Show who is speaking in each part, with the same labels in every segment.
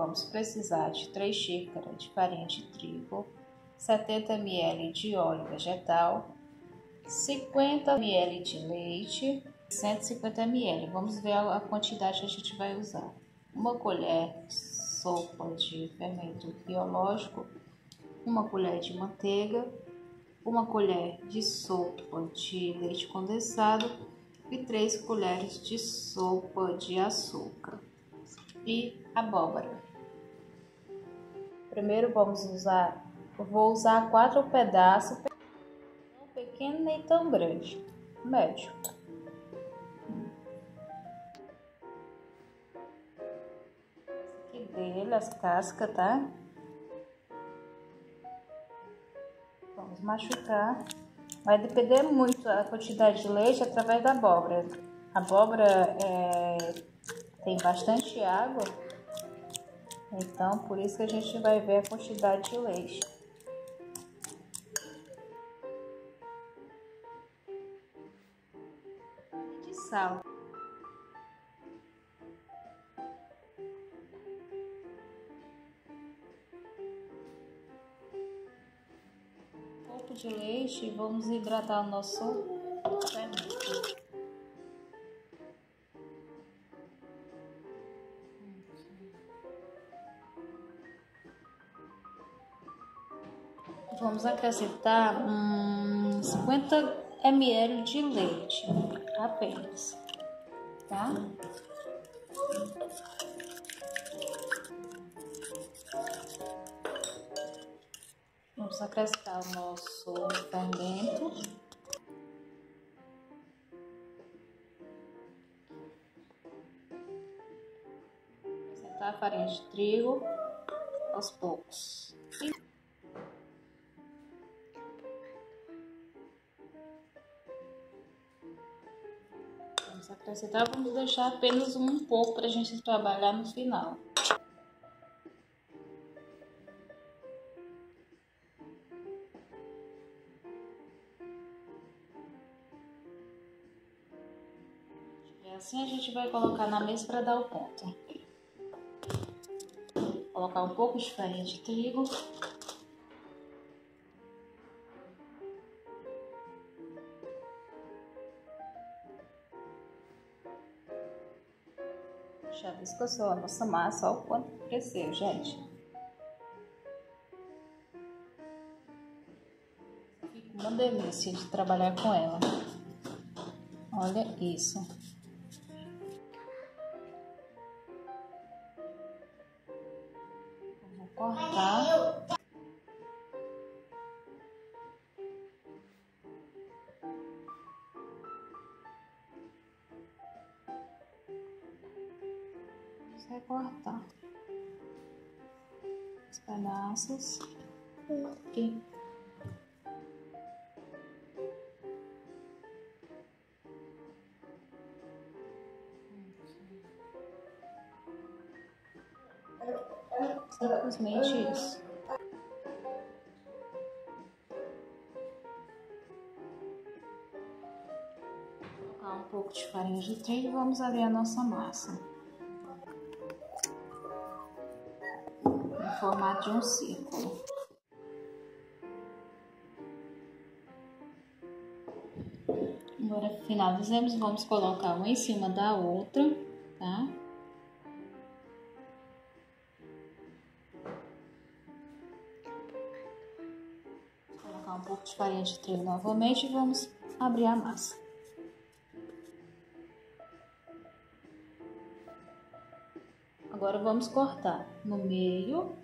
Speaker 1: vamos precisar de 3 xícaras de farinha de trigo, 70 ml de óleo vegetal, 50 ml de leite, 150 ml. Vamos ver a quantidade que a gente vai usar. Uma colher de sopa de fermento biológico, uma colher de manteiga, uma colher de sopa de leite condensado e 3 colheres de sopa de açúcar e abóbora. Primeiro vamos usar, vou usar quatro pedaços, não pequeno nem tão grande, médio. Aqui dele, as cascas, tá? Vamos machucar. Vai depender muito a quantidade de leite através da abóbora. A abóbora é, tem bastante água, então por isso que a gente vai ver a quantidade de leite. De sal. pouco de leite e vamos hidratar o nosso Vamos acrescentar uns 50 ml de leite apenas, tá? Vamos acrescentar o nosso fermento. Acrescentar a farinha de trigo aos poucos. Acrescentar, vamos deixar apenas um pouco para a gente trabalhar no final. assim a gente vai colocar na mesa para dar o ponto. Colocar um pouco de farinha de trigo. Já a nossa massa, olha o quanto cresceu, gente. Fica uma delícia de trabalhar com ela. Olha isso. Recortar os pedaços aqui. Simplesmente isso. Colocar um pouco de farinha de trigo e vamos abrir a nossa massa. Formato de um círculo. Agora finalizamos, vamos colocar uma em cima da outra, tá? colocar um pouco de farinha de trigo novamente e vamos abrir a massa. Agora vamos cortar no meio,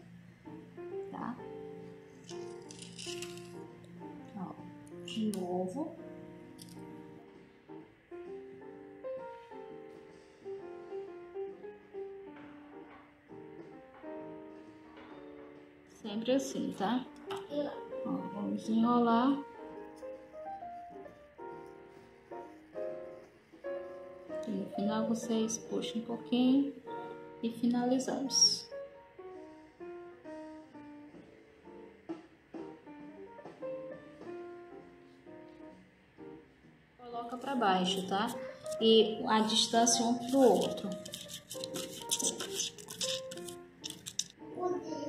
Speaker 1: de novo. Sempre assim, tá? Ó, vamos enrolar. E no final vocês puxam um pouquinho e finalizamos. Baixo, tá? E a distância um pro outro.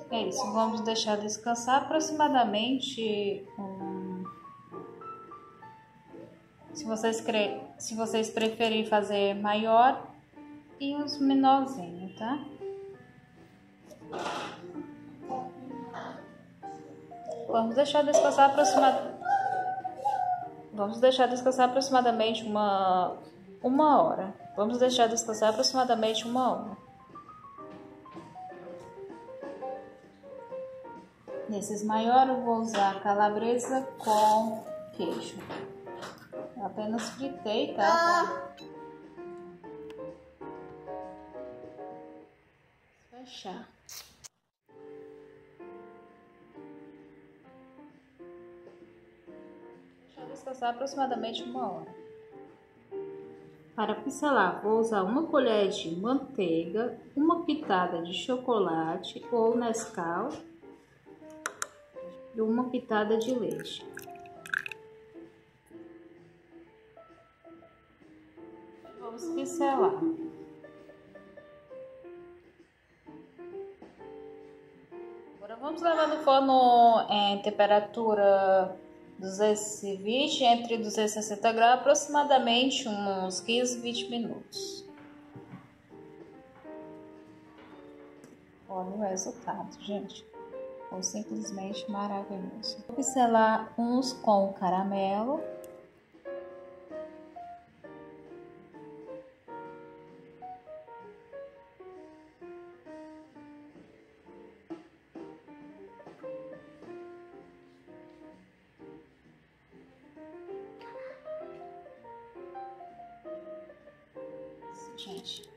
Speaker 1: É isso, vamos deixar descansar aproximadamente um... se vocês cre... se vocês preferirem fazer maior e os menorzinhos, tá? Vamos deixar descansar aproximadamente Vamos deixar descansar aproximadamente uma uma hora. Vamos deixar descansar aproximadamente uma hora. Nesses maiores eu vou usar calabresa com queijo. Eu apenas fritei, tá? Fechar. Descansar aproximadamente uma hora. Para pincelar, vou usar uma colher de manteiga, uma pitada de chocolate ou Nescau e uma pitada de leite. Vamos pincelar. Agora vamos levar no forno em temperatura 220 entre 260 graus, aproximadamente uns 15, 20 minutos. Olha o resultado, gente. Ou simplesmente maravilhoso. Vou pincelar uns com caramelo. Gente.